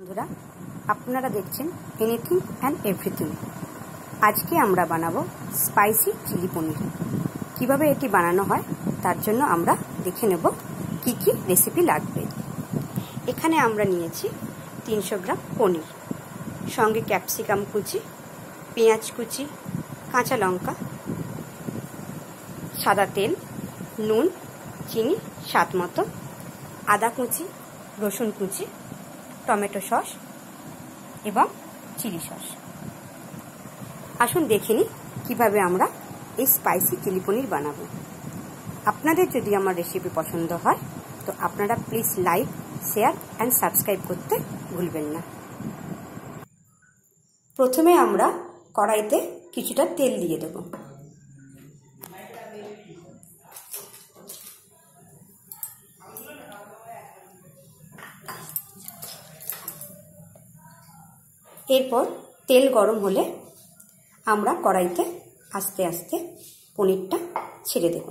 বন্ধুরা, আপনারা দেখছেন এনিথিং অ্যান্ড এভরিথিং আজকে আমরা বানাবো স্পাইসি চিলি পনির। কীভাবে এটি বানানো হয়, তার জন্য আমরা দেখে নেব কি কি রেসিপি লাগবে। এখানে আমরা নিয়েছি তিনশো গ্রাম পনির, সঙ্গে ক্যাপসিকাম কুচি, পেঁয়াজ কুচি, কাঁচা লঙ্কা, সাদা তেল, নুন, চিনি, স্বাদ মতো, আদা কুচি, রসুন কুচি টমেটো সস এবং চিলি সস। আসুন দেখে নিই কীভাবে আমরা এই স্পাইসি চিলি পনির বানাবো। আপনাদের যদি আমার রেসিপি পছন্দ হয়, তো আপনারা please like share and subscribe করতে ভুলবেন না। প্রথমে আমরা কড়াইতে কিছুটা তেল দিয়ে দেবো। এরপর তেল গরম হলে আমরা কড়াইতে আস্তে আস্তে পনিরটা ছেড়ে দেব।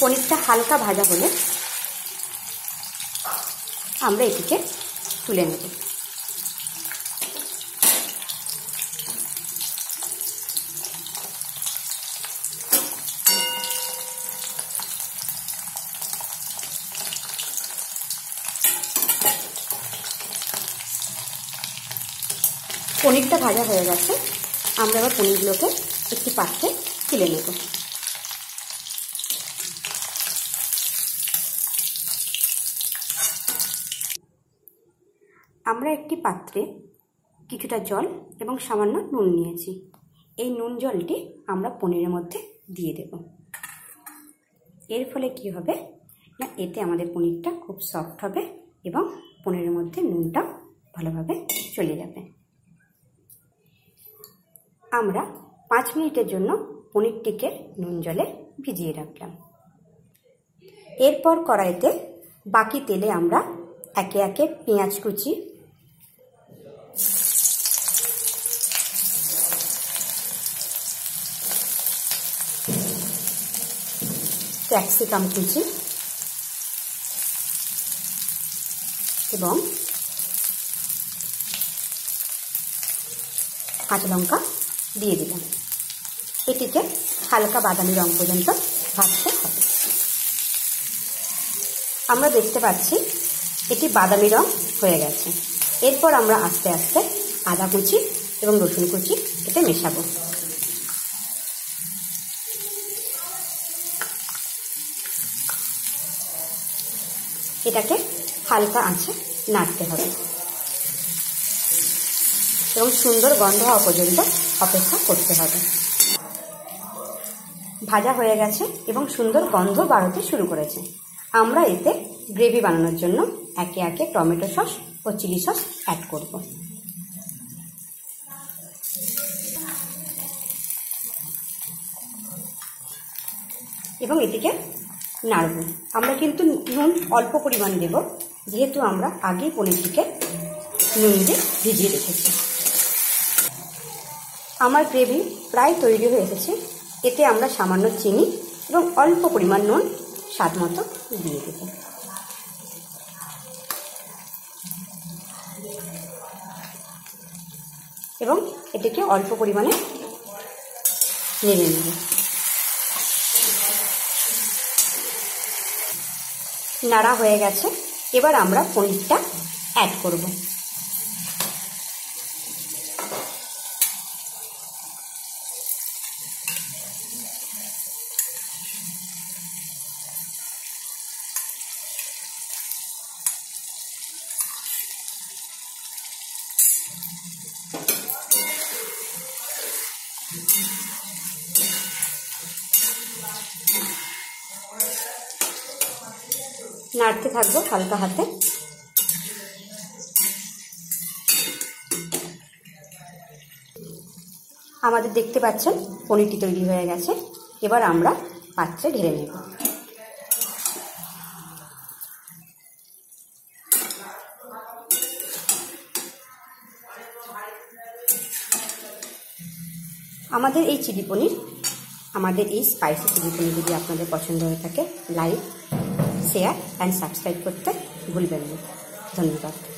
পনিরটা হালকা ভাজা হলে আমরা এটিকে তুলে নেব। পনিরটা ভাজা হয়ে গেছে, আমরা এবার পনিরগুলোকে একটি পাত্রে তুলে নেব। আমরা একটি পাত্রে কিছুটা জল এবং সামান্য নুন নিয়েছি। এই নুন জলটি আমরা পনিরের মধ্যে দিয়ে দেব। এর ফলে কি হবে? না, এতে আমাদের পনিরটা খুব সফট হবে এবং পনিরের মধ্যে নুনটা ভালোভাবে চলে যাবে। আমরা পাঁচ মিনিটের জন্য পনিরটিকে নুন জলে ভিজিয়ে রাখলাম। এরপর কড়াইতে বাকি তেলে আমরা একে একে পেঁয়াজ কুচি ক্যাপসিকাম কুচি এবং কাঁচা লঙ্কা দিয়ে দিলাম। এটিকে হালকা বাদামি রং পর্যন্ত ভাজতে হবে। আমরা দেখতে পাচ্ছি এটি বাদামি রং হয়ে গেছে। এরপর আমরা আস্তে আস্তে আদা কুচি এবং রসুন কুচি এতে মেশাবো। এটাকে হালকা আঁচে নাড়তে হবে। এবং সুন্দর গন্ধ হওয়া পর্যন্ত অপেক্ষা করতে হবে। ভাজা হয়ে গেছে এবং সুন্দর গন্ধ বাড়তে শুরু করেছে। আমরা এতে গ্রেভি বানানোর জন্য একে একে টমেটো সস ও চিলি সস অ্যাড করব। এবং এটিকে নাড়ব। আমরা কিন্তু নুন অল্প পরিমাণ দেব, যেহেতু আমরা আগেই পনিরটিকে নুন দিয়ে ভিজিয়ে রেখেছি। আমার গ্রেভি প্রায় তৈরি হয়ে এসেছে। এতে আমরা সামান্য চিনি এবং অল্প পরিমাণ নুন স্বাদ মতো দিয়ে দেব। এবং এটিকে অল্প পরিমাণে নেড়ে নেব। নাড়া হয়ে গেছে। এবার আমরা পনিরটা অ্যাড করব। নাড়তে থাকব হালকা হাতে। আমাদের দেখতে পাচ্ছেন পনিরটি তৈরি হয়ে গেছে। এবার আমরা পাত্রে ঢেলে নেব। আমাদের এই চিলি পনির, আমাদের এই স্পাইসি চিলি পনির যদি আপনাদের পছন্দ হয়ে থাকে লাইক শেয়ার অ্যান্ড সাবস্ক্রাইব করতে ভুলবেন না। ধন্যবাদ।